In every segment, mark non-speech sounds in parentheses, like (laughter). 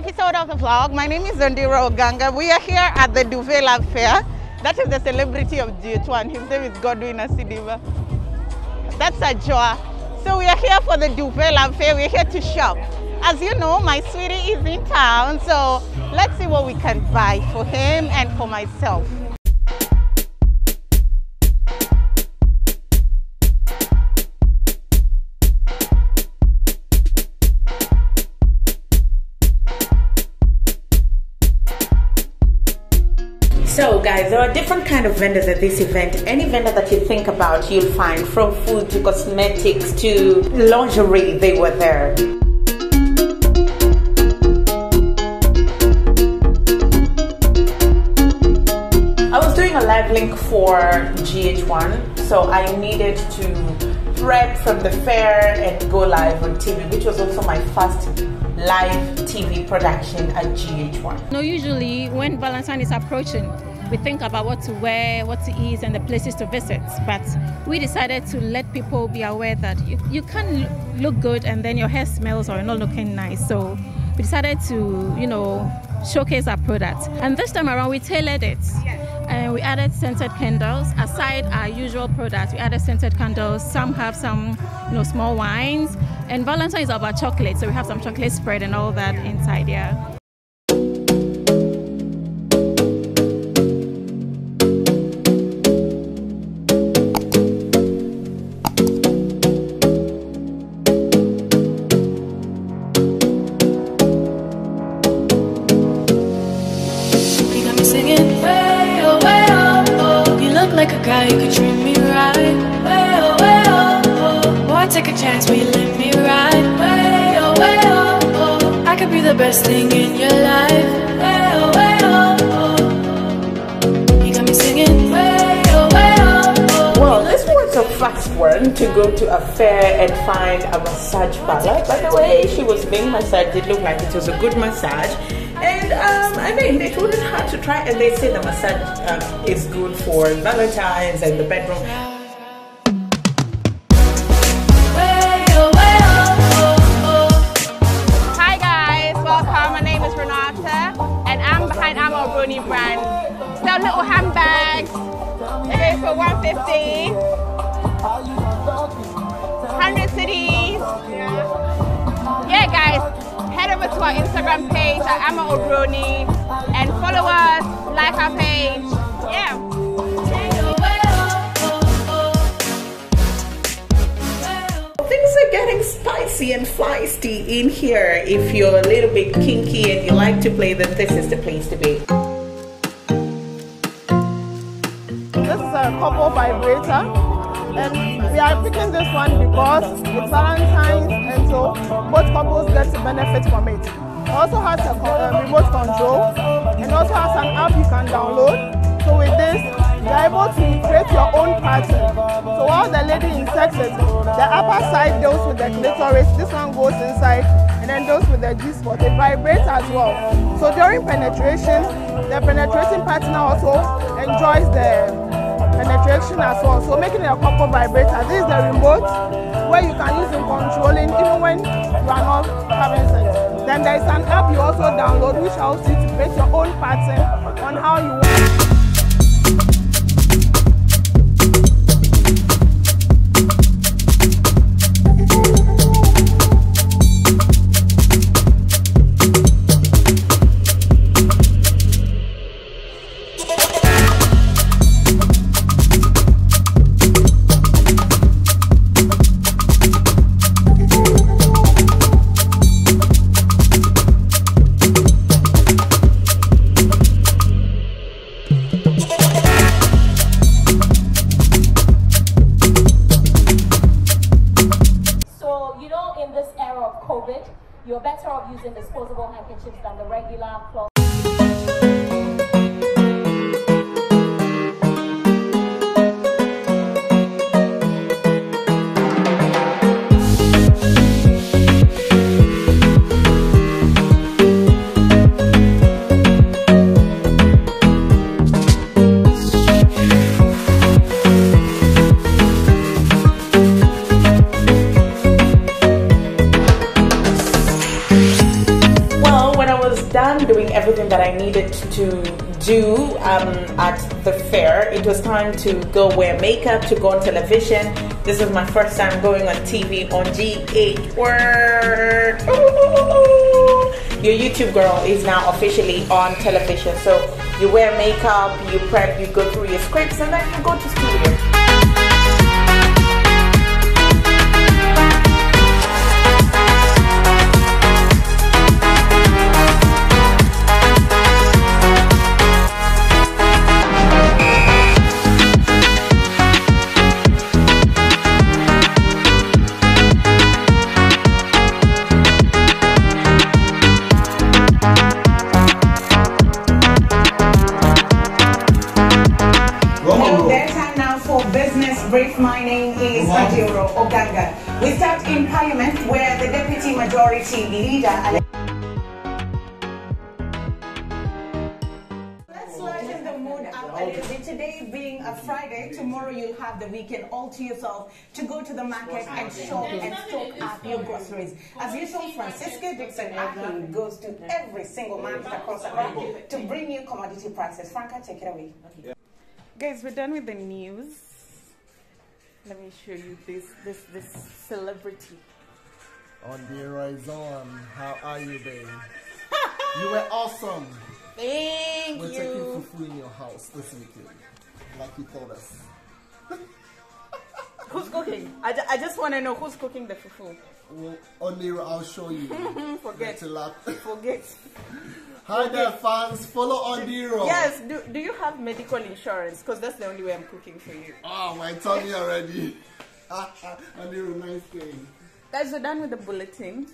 episode of the vlog. My name is Zandira Oganga. We are here at the Duvet Love Fair. That is the celebrity of GHOne. His name is Godwin Asidiva. That's Ajwa. So we are here for the Duvet Love Fair. We're here to shop. As you know, my sweetie is in town. So let's see what we can buy for him and for myself. So guys, there are different kind of vendors at this event. Any vendor that you think about, you'll find from food to cosmetics to lingerie, they were there. I was doing a live link for GHOne, so I needed to prep from the fair and go live on TV, which was also my first live TV production at GHOne. No, usually when Valentine is approaching, we think about what to wear, what to eat, and the places to visit. But we decided to let people be aware that you, you can look good and then your hair smells or you're not looking nice. So we decided to, you know, showcase our product. And this time around, we tailored it. And uh, we added scented candles aside our usual products. We added scented candles. Some have some, you know, small wines. And Valentine is about chocolate, so we have some chocolate spread and all that inside. Yeah. Like a guy could treat me right. Way oh way oh oh. Boy, take a chance, will you let me ride? Way oh way oh oh. I could be the best thing in your life. Way oh way oh oh. You got me singing way oh way oh oh. Well, this was a fast one to go to a fair and find a massage parlor. By the way, she was being massaged. It looked like it was a good massage. I it wasn't hard to try. And they say the massage um, is good for Valentine's and the bedroom. Hi guys, welcome. My name is Renata, and I'm behind Ama Obroni brand. Sell little handbags. Okay, for 150. 100 cities. Over to our Instagram page at Ama Obroni and follow us, like our page. Yeah. Things are getting spicy and feisty in here. If you're a little bit kinky and you like to play, then this is the place to be. This is a couple vibrator, and we are picking this one because it's Valentine's, and so both couples get to benefit from it. It also has a uh, remote control, and also has an app you can download. So with this, you're able to create your own pattern. So while the lady insects it, the upper side deals with the clitoris, this one goes inside, and then deals with the G spot. It vibrates as well. So during penetration, the penetrating partner also enjoys the penetration as well. So making it a couple vibrator. This is the remote where you can use in controlling even when you are not having sex. Then there is an app you also download which helps you to create your own pattern on how you want. In this era of COVID, you're better off using disposable handkerchiefs than the regular cloth. To do um, at the fair. It was time to go wear makeup, to go on television. This is my first time going on TV on GHOne. (laughs) Your YouTube girl is now officially on television. So you wear makeup, you prep, you go through your scripts, and then you go to studio. Brief. My name is Adiro Oganga. We start in Parliament where the Deputy Majority Leader. Ale- Let's lighten the mood up a little bit. Today being a Friday, tomorrow you'll have the weekend all to yourself to go to the market and shop and stock up your groceries. As usual, Francisco Dixon Aki goes to every single market across the country to bring you commodity prices. Franca, take it away. Guys, we're done with the news. Let me show you this this this celebrity. On the horizon, how are you, babe? (laughs) you were awesome. Thank We're you. taking fufu in your house this weekend, like you told us. (laughs) Who's cooking? I, I just want to know who's cooking the fufu. Well, on the I'll show you. (laughs) Forget. Forget. Hi there, fans. Follow on the road. Yes. Do, do you have medical insurance? Because that's the only way I'm cooking for you. Oh, my tummy already. on the road, nice thing. Guys, we're done with the bulletin.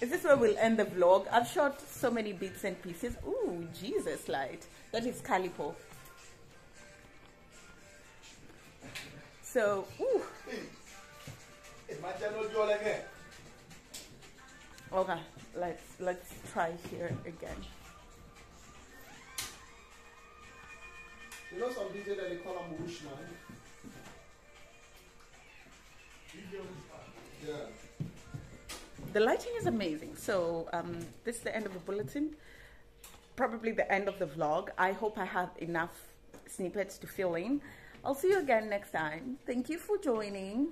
Is this where we'll end the vlog? I've shot so many bits and pieces. Ooh, Jesus light. That is calipo. So, ooh. Okay, let's let's try here again. You know some DJ that they call him Bushman? Yeah. The lighting is amazing. So um, this is the end of the bulletin. Probably the end of the vlog. I hope I have enough snippets to fill in. I'll see you again next time. Thank you for joining.